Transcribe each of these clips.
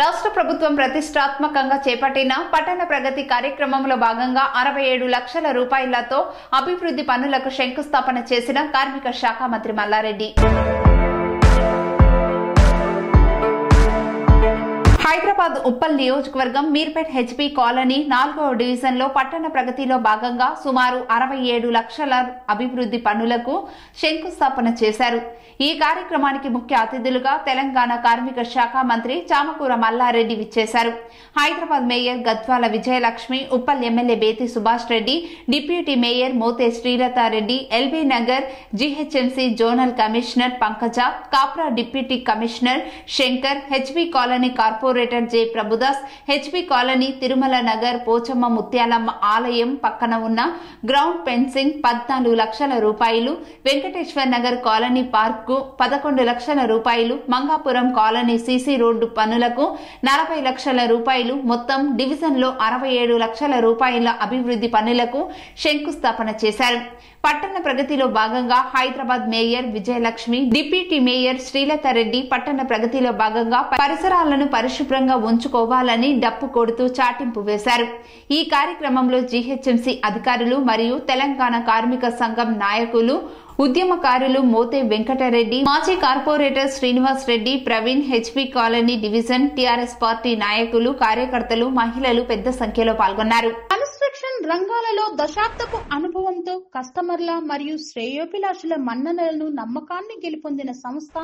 రాష్ట్ర ప్రభుత్వం ప్రతిష్టాత్మకంగా చేపట్టిన పట్టణ ప్రగతి కార్యక్రమంలో భాగంగా అరవై ఏడు లక్షల రూపాయలతో అభివృద్ధి పనులకు శంకుస్థాపన చేసిన కార్మిక శాఖ మంత్రి మల్లారెడ్డి. హైదరాబాద్ ఉప్పల్ నియోజకవర్గం మీర్పేట్ హెచ్పి కాలనీ నాలుగవ డివిజన్లో పట్టణ ప్రగతిలో భాగంగా సుమారు అరవై ఏడు లక్షల అభివృద్ధి పనులకు శంకుస్థాపన చేశారు. ఈ కార్యక్రమానికి ముఖ్య అతిథులుగా తెలంగాణ కార్మిక శాఖ మంత్రి చామకూర మల్లారెడ్డి విచ్చేశారు. Hyderabad mayor Gadwala Vijayalakshmi Uppal MLA Bethi Subhash Reddy deputy mayor Mothe Srilathareddy LB Nagar GHMC zonal commissioner Pankaja Kapra deputy commissioner Shankar HP colony corporator J. Prabhudas HP colony Tirumala Nagar Pochamma Muthyalamma ఆలయం పక్కన ఉన్న ground fencing పద్నాలుగు లక్షల రూపాయలు Venkateshwar Nagar colony పార్క్కు పదకొండు లక్షల రూపాయలు Mangapuram colony CC road పనులకు నలభై లక్షల రూపాయలు మొత్తం డివిజన్లో అరవై ఏడు లక్షల రూపాయల అభివృద్ధి పనులకు శంకుస్థాపన చేశారు. పట్టణ ప్రగతిలో భాగంగా Hyderabad mayor Vijayalakshmi deputy mayor Srilathareddy పట్టణ ప్రగతిలో భాగంగా పరిసరాలను పరిశుభ్రంగా ఉంచుకోవాలని డప్పు కొడుతూ చాటింపు వేశారు. ఈ కార్యక్రమంలో జీహెచ్ఎంసీ అధికారులు మరియు తెలంగాణ కార్మిక సంఘం నాయకులు ఉద్యమకారులు మోతే వెంకటరెడ్డి మాజీ corporator Srinivas Reddy Praveen HP colony division TRS party నాయకులు కార్యకర్తలు మహిళలు పెద్ద సంఖ్యలో పాల్గొన్నారు. కన్స్ట్రక్షన్ రంగాలలో దశాబ్దపు అనుభవంతో కస్టమర్ల మరియు శ్రేయోభిలాషుల మన్ననలను నమ్మకాన్ని గెలుపొందిన సంస్థ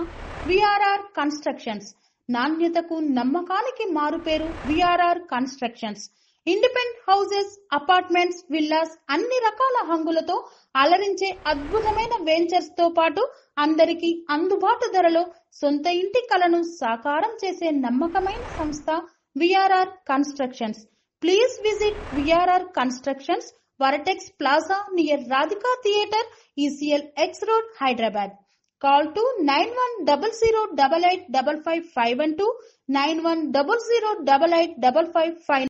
విఆర్ఆర్ కన్స్ట్రక్షన్స్. నాణ్యతకు నమ్మకానికి మారుపేరు VRR constructions. Independent houses apartments villas అన్ని రకాల హంగులతో అలరించే అద్భుతమైన వెంచర్స్తో పాటు అందరికీ అందుబాటు ధరలో సొంత ఇంటి కలను సాకారం చేసే నమ్మకమైన సంస్థ VRR constructions. Please visit VRR constructions Vertex plaza near Radhika theatre ECL X road Hyderabad. Call to 9100885512, 91008855